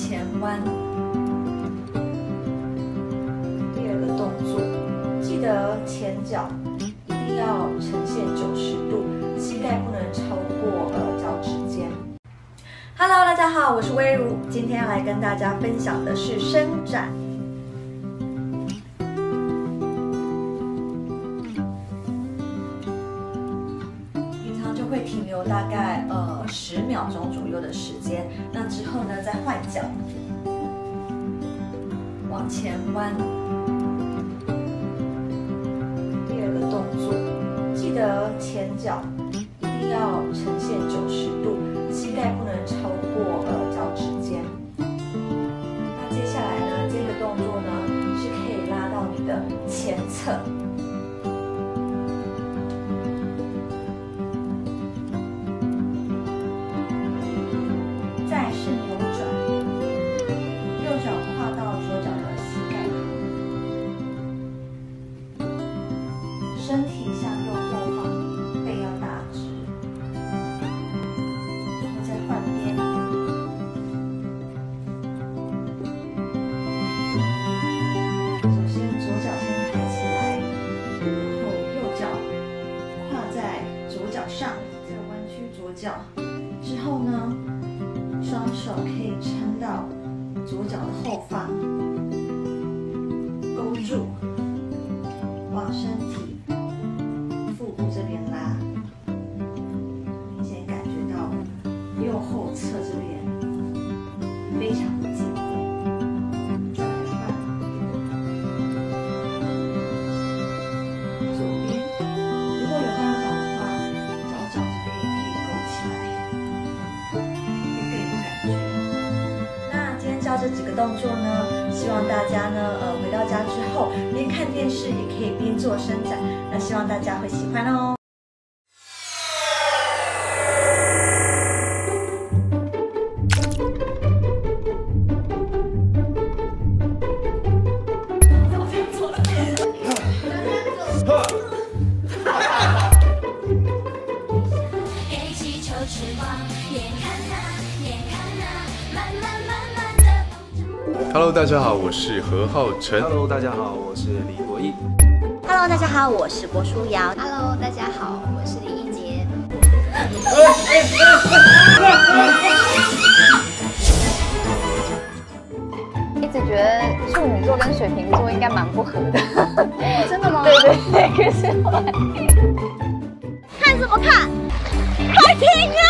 前弯。第二个动作，记得前脚一定要呈现九十度，膝盖不能超过脚趾尖。Hello，大家好，我是微如，今天要来跟大家分享的是伸展。会停留大概呃十秒钟左右的时间，那之后呢再换脚，往前弯。第二个动作，记得前脚一定要呈现九十度，膝盖不能超过呃脚趾尖。那接下来呢，这个动作呢是可以拉到你的前侧。身体向右后方，背要打直，然后再换边。首先左脚先抬起来，然后右脚跨在左脚上，再弯曲左脚，之后呢？双手可以撑到左脚的后方，勾住，往身体右后侧这边非常的紧。再来换左边，如果有办法的话，脚脚这边也可以勾起来。那今天教这几个动作呢，希望大家呢，呃，回到家之后边看电视也可以边做伸展，那希望大家会喜欢哦。Hello，大家好，我是何浩晨。Hello，大家好，我是李国义。Hello，大家好，我是郭书瑶。Hello，大家好，我是李一杰。一直觉得处女座跟水瓶座应该蛮不合的。真的吗？对对对，可是后来看什么看？快停啊！